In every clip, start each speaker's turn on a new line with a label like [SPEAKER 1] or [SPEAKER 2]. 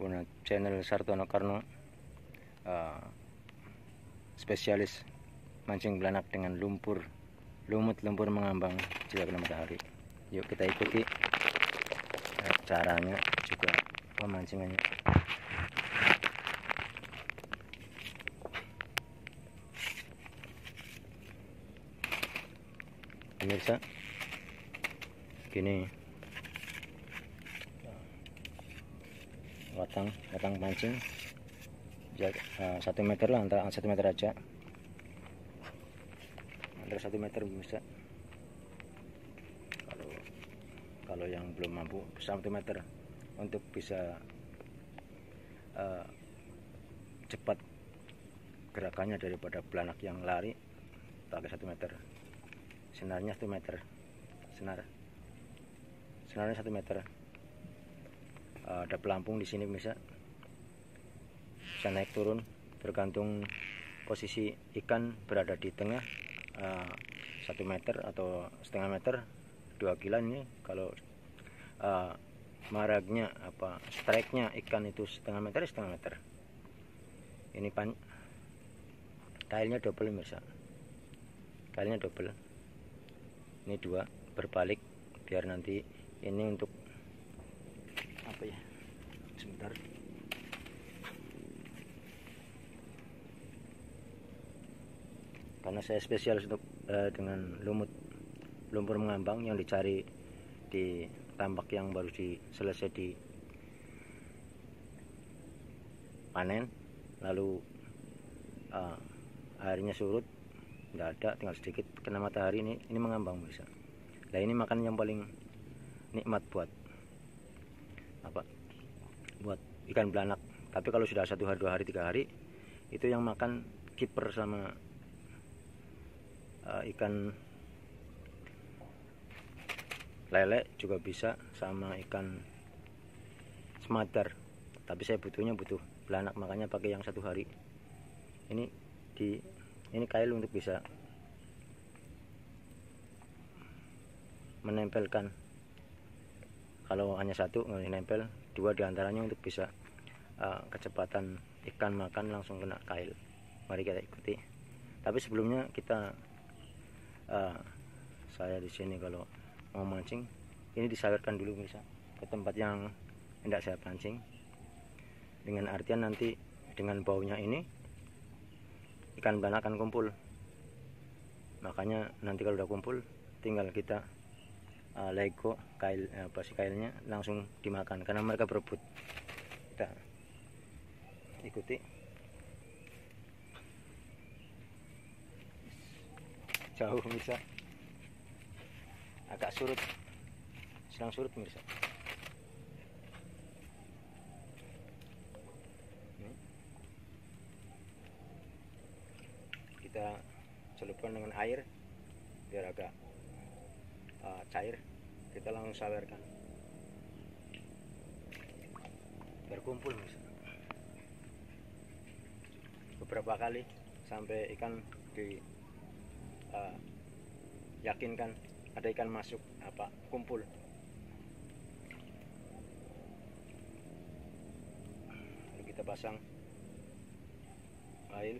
[SPEAKER 1] punya channel Sartono Karno uh, spesialis mancing belanak dengan lumpur lumut lumpur mengambang juga kena matahari. Yuk kita ikuti uh, caranya juga pemancingannya. Pemirsa gini watang watang pancing uh, satu meter lah antara satu meter aja. Antara satu meter bisa. Kalau kalau yang belum mampu satu meter. Untuk bisa uh, cepat gerakannya daripada belanak yang lari pakai satu meter. Senarnya satu meter. Senar. Senarnya satu meter ada pelampung di sini bisa bisa naik turun tergantung posisi ikan berada di tengah uh, satu meter atau setengah meter dua kilan ini. Kalau uh, maragnya apa strike-nya ikan itu setengah meter setengah meter. Ini pan kailnya double bisa kailnya double. Ini dua berbalik biar nanti ini untuk ya karena saya spesial untuk uh, dengan lumut lumpur mengambang yang dicari di tambak yang baru di selesai di panen. Lalu uh, airnya surut tidak ada tinggal sedikit kena matahari. Ini ini mengambang bisa nah ini makan yang paling nikmat buat apa buat ikan belanak. Tapi kalau sudah satu hari dua hari tiga hari itu yang makan kiper sama uh, ikan lele juga bisa sama ikan semadar tapi saya butuhnya butuh belanak makanya pakai yang satu hari. Ini di ini kail untuk bisa menempelkan kalau hanya satu nempel. Dua di antaranya untuk bisa uh, kecepatan ikan makan langsung kena kail. Mari kita ikuti. Tapi sebelumnya kita uh, saya di sini kalau mau mancing ini disalurkan dulu bisa ke tempat yang tidak saya pancing. Dengan artian nanti dengan baunya ini ikan bana akan kumpul. Makanya nanti kalau udah kumpul tinggal kita uh, lego kail eh, apa sih kailnya langsung dimakan karena mereka berebut. Kita ikuti. Jauh bisa agak surut. Sedang surut bisa kita celupkan dengan air biar agak uh, cair. Kita langsung sawerkan. Berkumpul misalnya. beberapa kali sampai ikan di uh, yakinkan ada ikan masuk apa kumpul. Lalu kita pasang air.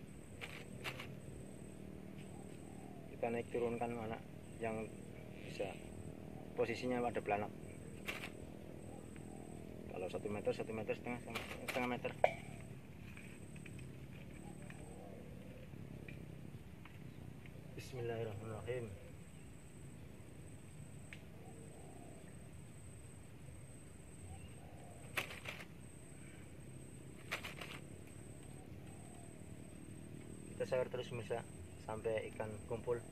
[SPEAKER 1] Kita naik turunkan mana yang bisa. Posisinya ada belanak kalau satu meter satu meter setengah setengah meter. Bismillahirrahmanirrahim. Kita sayur terus bisa sampai ikan kumpul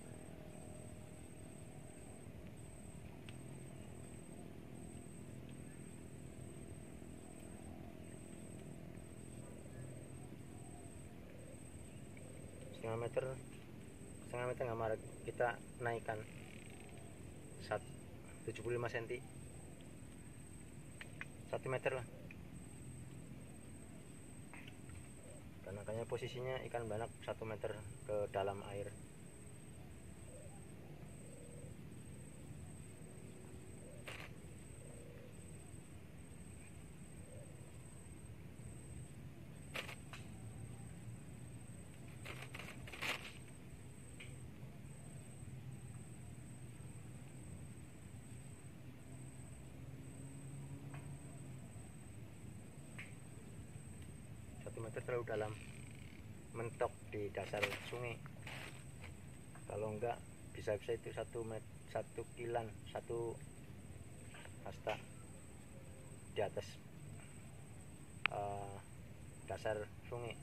[SPEAKER 1] setengah meter setengah meter nggak marah kita naikkan sat 75 cm satu meter lah. Karena posisinya ikan banak satu meter ke dalam air meter terlalu dalam mentok di dasar sungai. Kalau enggak bisa-bisa itu satu met satu kilan satu hasta di atas uh, dasar sungai